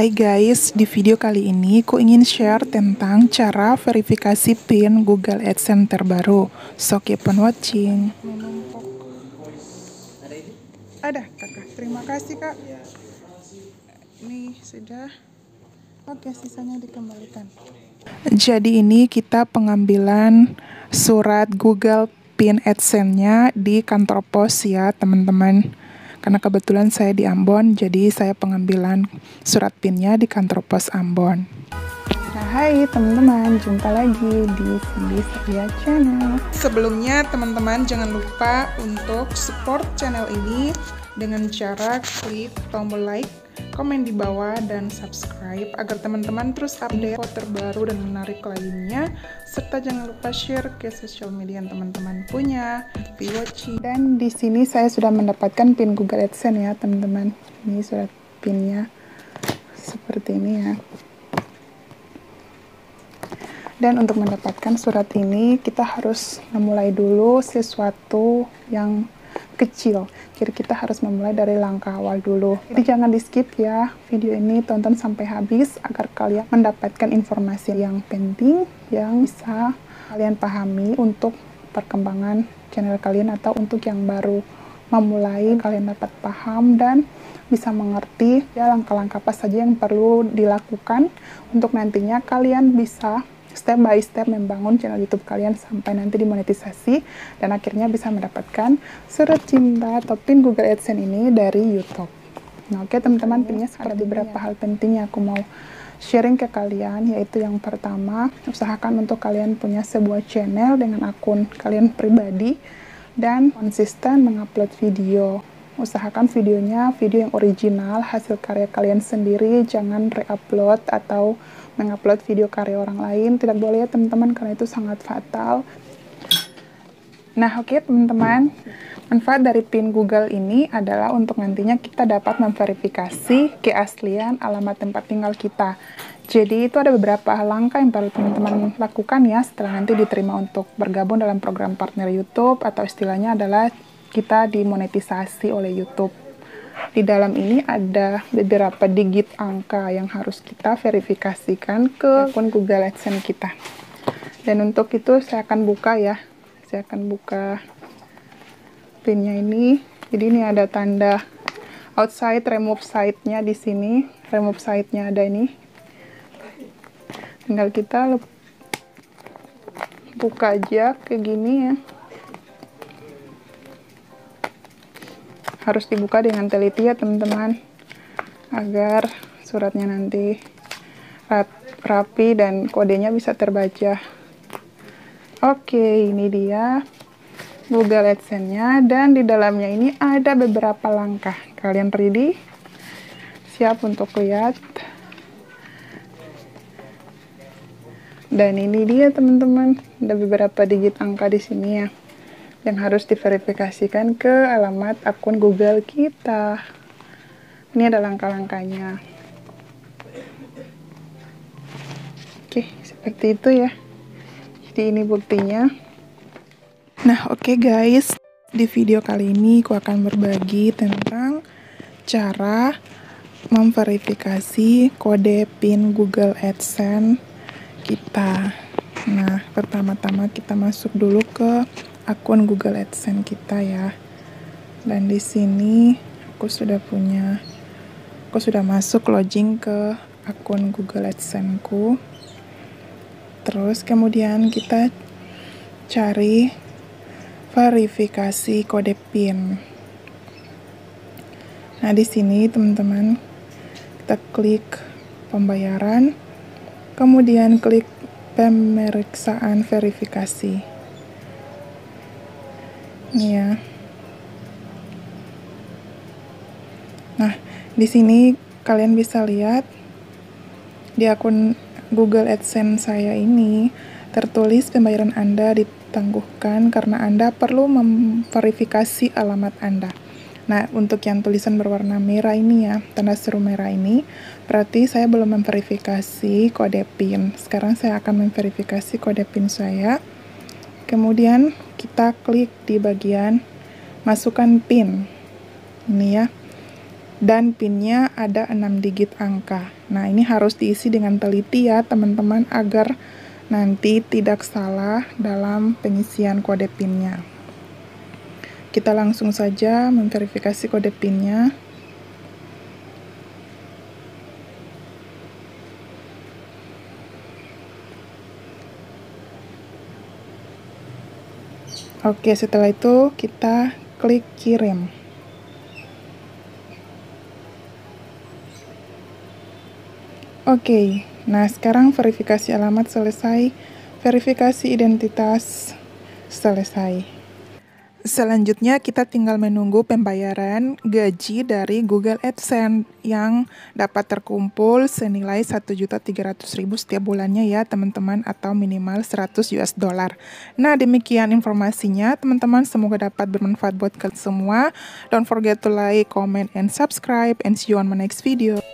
Hai guys, di video kali ini ku ingin share tentang cara verifikasi PIN Google AdSense terbaru. So keep on watching. Ada kakak, terima kasih kak. Ini sudah. Oke, sisanya dikembalikan. Jadi ini kita pengambilan surat Google PIN AdSense-nya di kantor pos ya teman-teman karena kebetulan saya di Ambon, jadi saya pengambilan surat PIN-nya di kantor pos Ambon. Nah, hai teman-teman, jumpa lagi di Cindy Setia Channel. Sebelumnya, teman-teman jangan lupa untuk support channel ini dengan cara klik tombol like, komen di bawah, dan subscribe agar teman-teman terus update info terbaru dan menarik lainnya serta jangan lupa share ke sosial media yang teman-teman punya. Happy watching. Dan di sini saya sudah mendapatkan pin Google AdSense ya teman-teman. Ini surat pinnya seperti ini ya. Dan untuk mendapatkan surat ini kita harus memulai dulu sesuatu yang kecil. Jadi kita harus memulai dari langkah awal dulu. Jadi jangan di skip ya video ini, tonton sampai habis agar kalian mendapatkan informasi yang penting yang bisa kalian pahami untuk perkembangan channel kalian atau untuk yang baru memulai kalian dapat paham dan bisa mengerti ya langkah-langkah apa saja yang perlu dilakukan untuk nantinya kalian bisa step by step membangun channel YouTube kalian sampai nanti dimonetisasi dan akhirnya bisa mendapatkan surat cinta atau pin Google AdSense ini dari YouTube. Nah, oke okay, teman-teman, pinnya ada beberapa hal penting yang aku mau sharing ke kalian yaitu yang pertama, usahakan untuk kalian punya sebuah channel dengan akun kalian pribadi dan konsisten mengupload video usahakan videonya video yang original, hasil karya kalian sendiri, jangan re-upload atau mengupload video karya orang lain. Tidak boleh ya teman-teman karena itu sangat fatal. Nah, oke okay, teman-teman. Manfaat dari PIN Google ini adalah untuk nantinya kita dapat memverifikasi keaslian alamat tempat tinggal kita. Jadi itu ada beberapa langkah yang perlu teman-teman lakukan ya setelah nanti diterima untuk bergabung dalam program partner YouTube atau istilahnya adalah kita dimonetisasi oleh YouTube. Di dalam ini ada beberapa digit angka yang harus kita verifikasikan ke akun Google AdSense kita. Dan untuk itu saya akan buka ya. Saya akan buka pinnya ini. Jadi ini ada tanda outside remove site-nya di sini. Remove site-nya ada ini. Tinggal kita buka aja kayak gini ya. Harus dibuka dengan teliti ya teman-teman. Agar suratnya nanti rapi dan kodenya bisa terbaca. Oke ini dia Google AdSense-nya. Dan di dalamnya ini ada beberapa langkah. Kalian ready? Siap untuk lihat. Dan ini dia teman-teman. Ada beberapa digit angka di sini ya yang harus diverifikasikan ke alamat akun Google kita. Ini ada langkah-langkahnya. Oke, seperti itu ya. Jadi ini buktinya. Nah, oke okay guys. Di video kali ini aku akan berbagi tentang cara memverifikasi kode PIN Google AdSense kita. Nah, pertama-tama kita masuk dulu ke akun Google AdSense kita ya. Dan di sini aku sudah punya aku sudah masuk login ke akun Google AdSense-ku. Terus kemudian kita cari verifikasi kode PIN. Nah, di sini teman-teman kita klik pembayaran, kemudian klik pemeriksaan verifikasi ini ya nah di sini kalian bisa lihat di akun Google AdSense saya ini tertulis pembayaran Anda ditangguhkan karena Anda perlu memverifikasi alamat Anda. Nah, untuk yang tulisan berwarna merah ini ya, tanda seru merah ini, berarti saya belum memverifikasi kode PIN. Sekarang saya akan memverifikasi kode PIN saya. Kemudian kita klik di bagian masukkan PIN. Ini ya. dan pinnya ada 6 digit angka. Nah, ini harus diisi dengan teliti ya teman-teman agar nanti tidak salah dalam pengisian kode pinnya. Kita langsung saja memverifikasi kode pinnya. Oke, setelah itu kita klik kirim. Oke, nah sekarang verifikasi alamat selesai, verifikasi identitas selesai. Selanjutnya kita tinggal menunggu pembayaran gaji dari Google AdSense yang dapat terkumpul senilai 1.300.000 setiap bulannya ya teman-teman atau minimal 100 US dollar. Nah demikian informasinya teman-teman semoga dapat bermanfaat buat kalian semua. Don't forget to like, comment, and subscribe and see you on my next video.